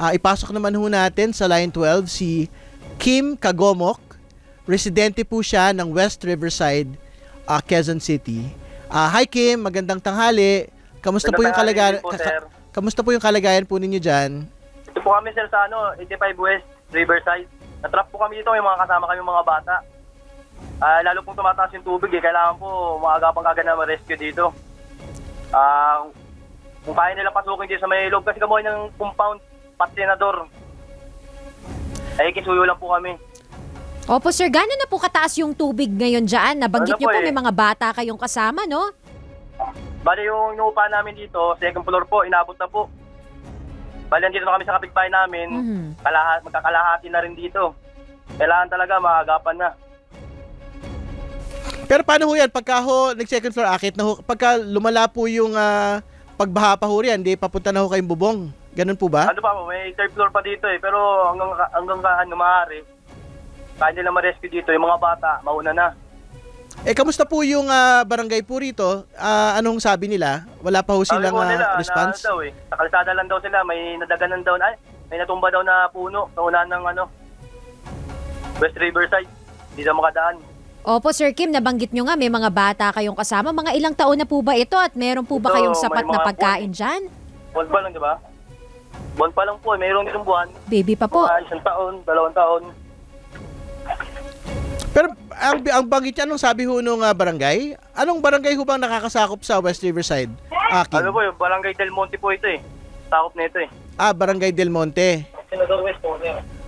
Ah, ipasok naman ho natin sa line 12 si Kim Kagomok. Residente po siya ng West Riverside, ah, Quezon City. Ah, hi Kim, magandang tanghali. Kamusta po yung kalagayan? Po, sir. kamusta po yung kalagayan po ninyo diyan? Ito po kami sir sa ano, 85 West Riverside. Natrap po kami dito, may mga kasama kami mga bata. Ah, lalo pong tumataas yung tubig eh. Kailangan po maagapang agad na ma-rescue dito. Ah, kung kaya nila pasukin dito sa may loob kasi kamuhay ng compound patinador. Ay, kisuyo lang po kami. Opo sir, gano'n na po kataas yung tubig ngayon dyan? Nabanggit Ano niyo po po eh? may mga bata kayong kasama, no? Bali yung inuupa namin dito, second floor po, inabot na po. Bali, andito na kami sa kapitbahay namin. Mhm. Kalahat, magkakalahati na rin dito. Kailangan talaga maagapan na. Pero paano ho yan? Pagka ho, nag-second floor akit na ho, pagka lumala po yung ah, pagbaha pa ho riyan, di papunta na ho kayong bubong. Ganun po ba? Ano pa po, may third floor pa dito eh. Pero hanggang, hanggang ka, ano maaari, kaya nila ma-rescue dito, yung mga bata, mauna na. Eh, kamusta po yung ah, barangay po rito? Ah, anong sabi nila? Wala pa ho silang ah, nila, response? na, daw eh, sa kalsada lang daw sila, may nadaganan daw, ay, may natumba daw na puno sa unahan ng ano, West Riverside. Hindi daw makadaan. Opo Sir Kim, nabanggit niyo nga may mga bata kayong kasama. Mga ilang taon na po ba ito at meron po ba Ito, kayong sapat na pagkain dyan? Buwan pa lang, di ba? Buwan pa lang po, eh. mayroong isang buwan. Baby pa po. Mga isang taon, dalawang taon. Pero ang, ang banggit niya, anong sabi ho nung ah, barangay? Anong barangay ho bang nakakasakop sa West Riverside? Akin. Ano po, yung Barangay Del Monte po ito eh. Sakop na ito eh. Ah, Barangay Del Monte. Senador West po.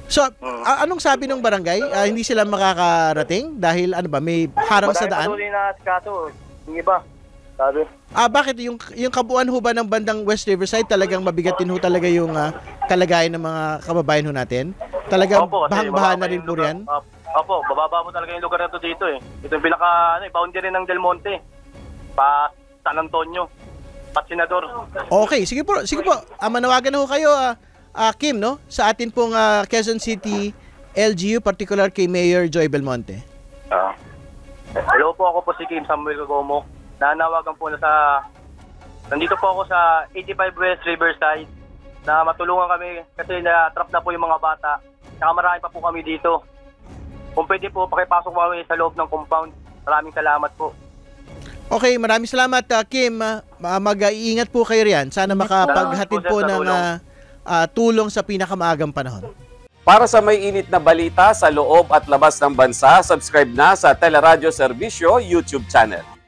So, Mm. ah, anong sabi ng barangay? Ah, hindi sila makakarating dahil ano ba, may harang sa Madami pa daan? tuloy na kaso, yung iba. Sabi. Ah, bakit yung yung kabuuan ho ba ng bandang West Riverside talagang mabigat din ho talaga yung ah, kalagayan ng mga kababayan ho natin? Talagang Opo, kasi bahang-baha bababa na rin po? Op- Opo, bababa po talaga yung lugar na to dito eh. Ito yung pinaka, ano, eh, boundary ng Del Monte. Pa San Antonio. Pat Senador. Okay, sige po, sige po. Ah, manawagan ho kayo, ah, ah, Kim, no? Sa atin pong ah, Quezon City LGU, particular kay Mayor Joy Belmonte. Ah. Hello po, ako po si Kim Samuel Gogomo. Nanawagan po na sa... Nandito po ako sa 85 West Riverside na matulungan kami kasi na-trap na po yung mga bata. Saka marami pa po kami dito. Kung pwede po, pakipasok po kami sa loob ng compound. Maraming salamat po. Okay, maraming salamat, ah, Kim. Ah, mag-iingat po kayo riyan. Sana makapaghatid po ng tulong. ah, ah, tulong sa pinakamaagang panahon. Para sa may init na balita sa loob at labas ng bansa, subscribe na sa Teleradyo Servisyo YouTube channel.